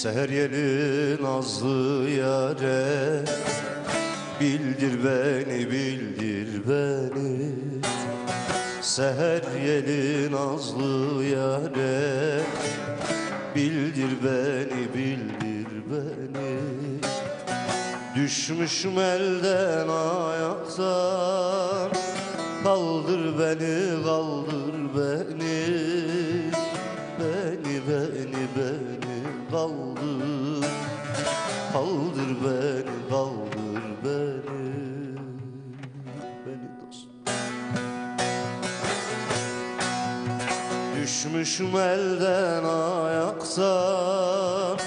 Seher yeli nazlı yare. Bildir beni, bildir beni. Seher yeli nazlı yare. Bildir beni, bildir beni. Düşmüşüm elden ayaktan. Kaldır beni, kaldır beni Düşmüşüm elden ayaktan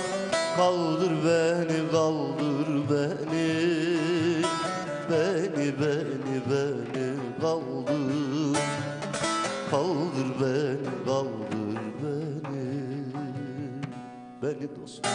Kaldır beni, kaldır beni. Beni, beni, beni kaldır. Kaldır beni, kaldır beni. Beni dost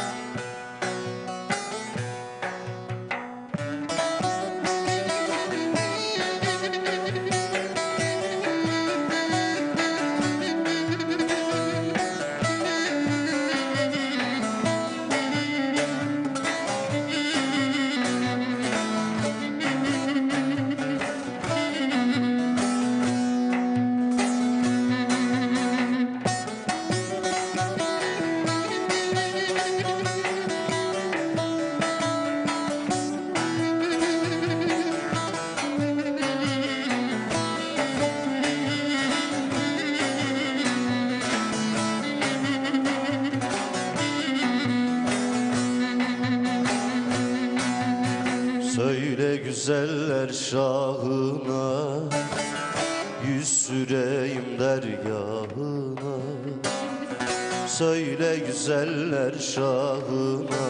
güzeller şahına Yüz süreyim dergahına. Söyle güzeller şahına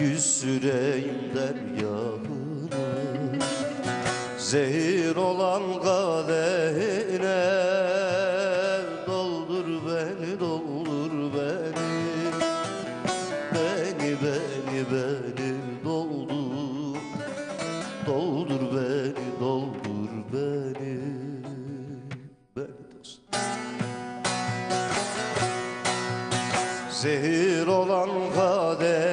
Yüz süreyim dergahına. Zehir olan kadehine Zehir olan kadehine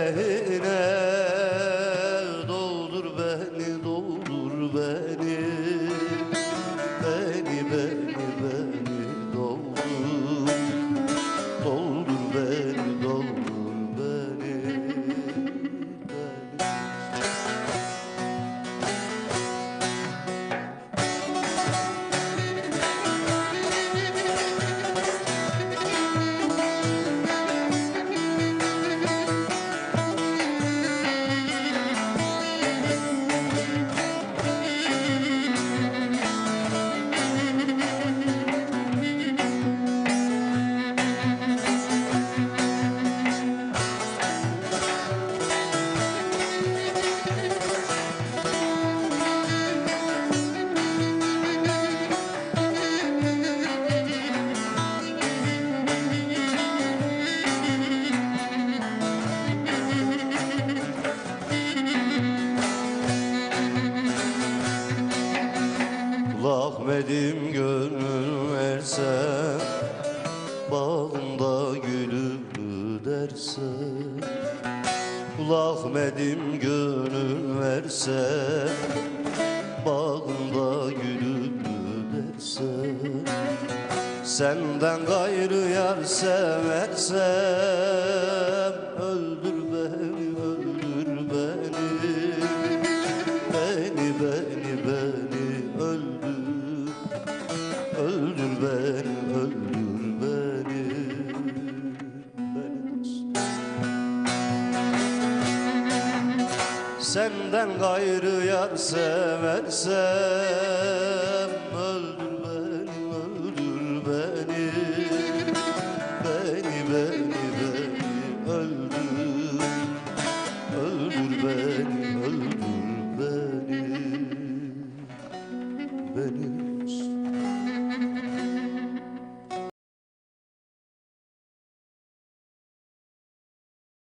Bağında gülü dersen Kul Ahmet'im gönül versen Bağında gülü dersen Senden gayrı yar seversem Öldür Senden gayrı yar seversem Öldür beni, öldür beni. Beni, beni, beni öldür. Öldür beni, öldür beni. Beni.